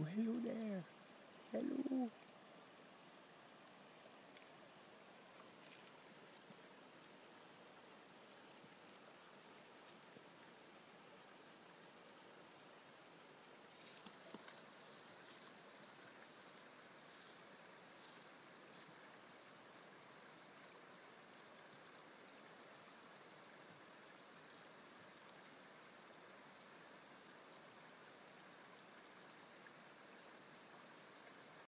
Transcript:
hello there. Hello.